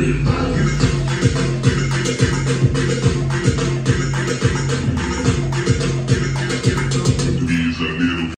You.